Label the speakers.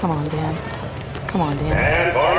Speaker 1: Come on, Dan. Come on, Dan.